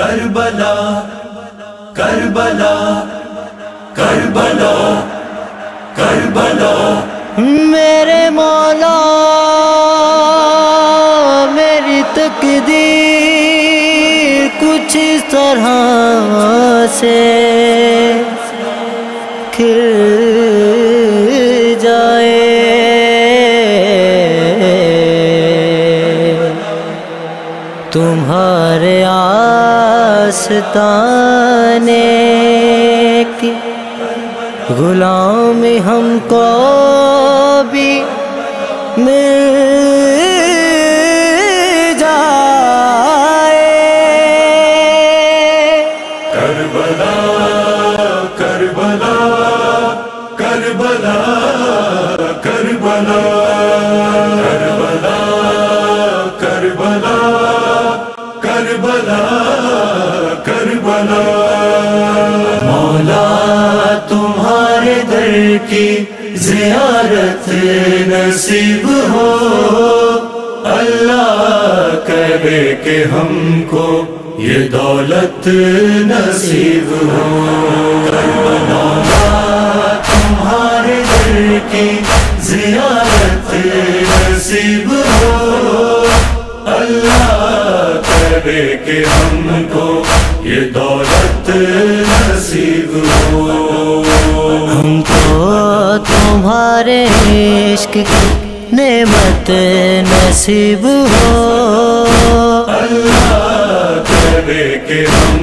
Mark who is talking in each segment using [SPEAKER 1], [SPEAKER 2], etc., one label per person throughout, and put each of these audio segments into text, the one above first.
[SPEAKER 1] Karbala Karbala Karbala Karbala
[SPEAKER 2] मेरे मौला, मेरी तकदीर कुछ इस तरह से खिल जाए। तुम्हारे आस्ताने की गुलाम हमको भी मिल जाए।
[SPEAKER 1] Karbala Karbala Karbala. दर की जियारत नसीब हो, अल्लाह करे के हमको ये दौलत नसीब हो। तुम्हारे दर की जियारत नसीब हो, अल्लाह करे के हमको ये दौलत नसीब हो।
[SPEAKER 2] हमको तुम्हारे इश्क नेमत नसीब हो।
[SPEAKER 1] अल्लाह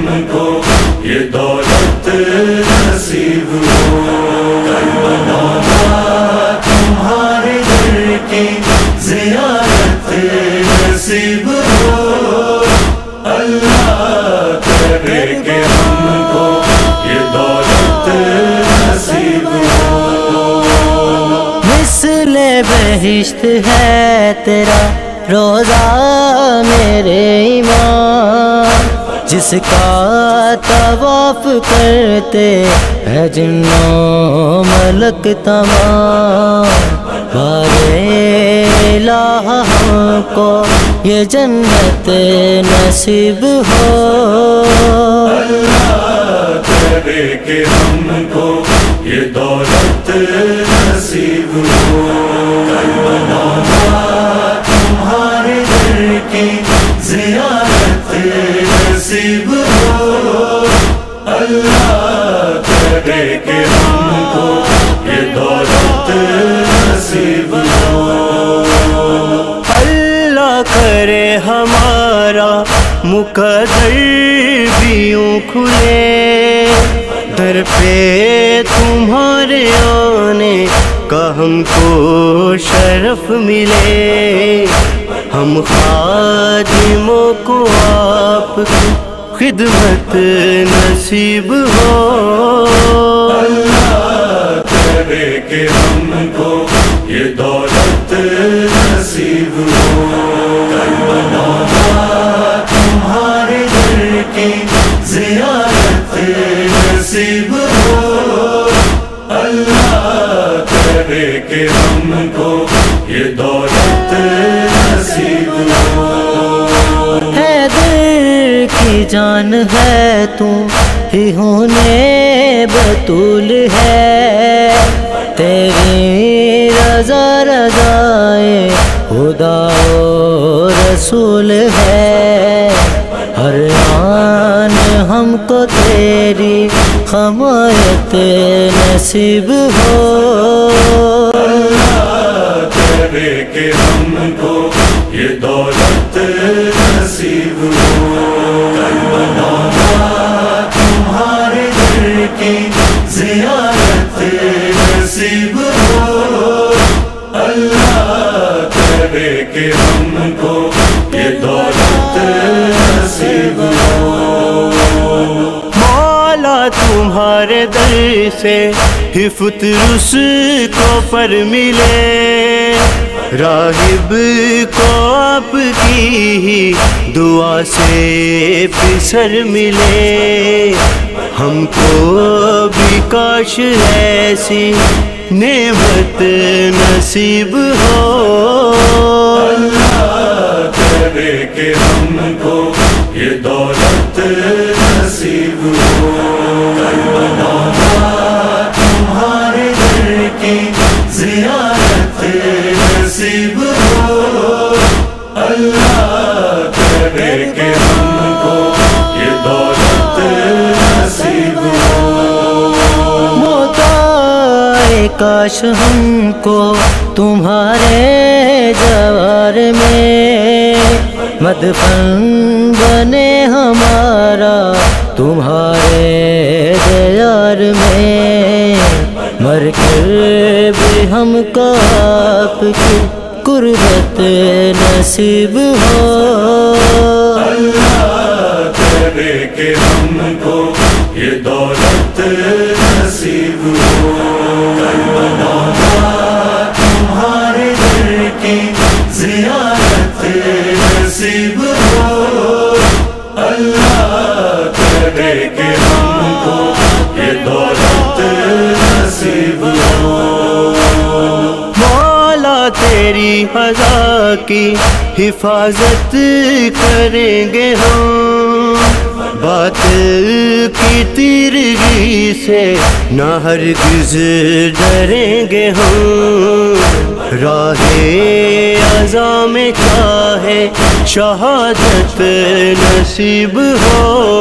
[SPEAKER 1] हमको ये दौलत नसीब हो। तुम्हारे दर की जियारत नसीब हो।
[SPEAKER 2] बहिश्त है तेरा रोजा मेरे ईमान। जिसका तवाफ करते है जिन्नो मलक तमाम। बारे इलाह हमको ये जन्नत नसीब हो।
[SPEAKER 1] करे के हमको ये दौलत नसीब हो।
[SPEAKER 2] मुकदर भी खुले। दर पे तुम्हारे आने का हमको शरफ मिले। हम खादिमों को आपकी खिदमत नसीब हो।
[SPEAKER 1] अल्लाह करे के हमको ये दौलत
[SPEAKER 2] जान है तू, ही होने बतूल है। तेरी रजा रजाए खुदा रसूल है। हर आन हमको तेरी हमायत नसीब हो।
[SPEAKER 1] करे के हमको ये दौलत नसीब हो तुम्हारे दर की जियारत नसीब हो अल्लाह करे के हमको ये दौलत नसीब हो
[SPEAKER 2] मौला तुम्हारे दर से ही फुतरुस को पर मिले। राहिब को आपकी ही दुआ से फिसर मिले। हमको भी काश ऐसी नेमत नसीब हो।
[SPEAKER 1] करे के हमको ये दौलत नसीब हो। तुम्हारे की
[SPEAKER 2] जिया काश हमको तुम्हारे जवार में। मदफन बने हमारा तुम्हारे दयार में। मर कर भी हमको आपकी कुर्बत नसीब हो।
[SPEAKER 1] अल्लाह के हमको ये दौलत नसीब हो।
[SPEAKER 2] तेरी हजा की हिफाजत करेंगे हम। बात की तीरगी से न हरगिज डरेंगे हम। राहे अजा में चाहे शहादत नसीब हो।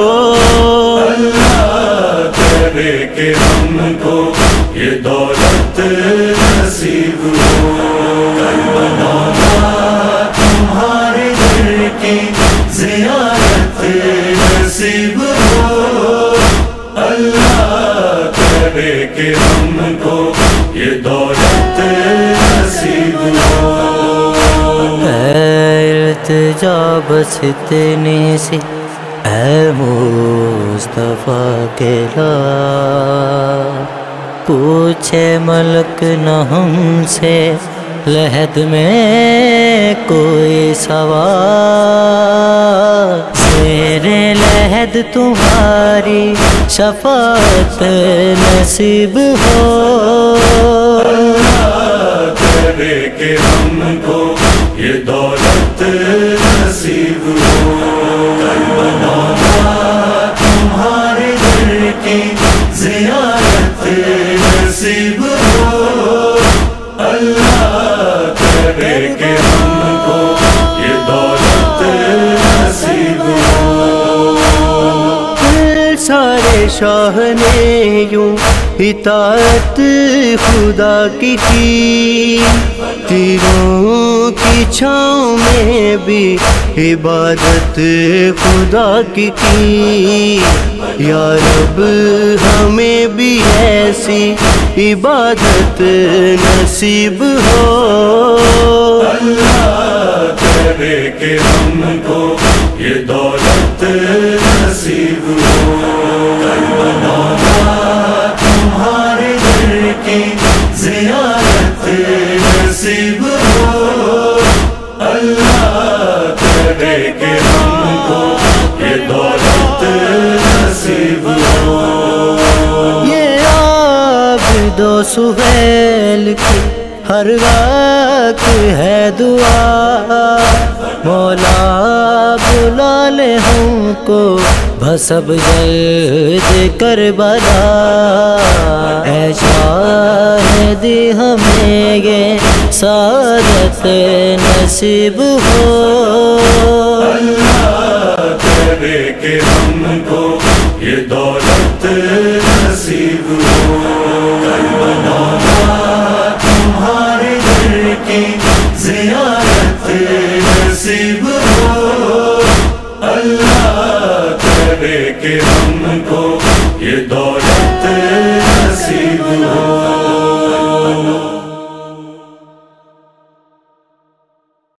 [SPEAKER 1] के हमको ये दौलत नसीब हो। बनाना तुम्हारे दर की जियारत नसीब हो अल्लाह करे
[SPEAKER 2] बस इतने से मुस्तफ़ा के पूछे मलक न हमसे लहद में कोई सवाल। मेरे लहद तुम्हारी शफात नसीब हो।
[SPEAKER 1] तेरे के हमको ये दौलत करे के हमको ये दौलत नसीब
[SPEAKER 2] सारे शाह ने यूँ इतात खुदा की की तीरों की छाँव में भी इबादत खुदा की की या रब, हमें भी ऐसी इबादत नसीब हो।
[SPEAKER 1] अल्लाह करे के हमको ये दौलत
[SPEAKER 2] दो सुहेल की हर वक्त है दुआ। मौला बुला ले हमको भसब जल्द कर बला ऐसा है दी हमें ये सादत नसीब हो।
[SPEAKER 1] अल्लाह करे के हमको की जियारत नसीब हो अल्लाह करे के दौलत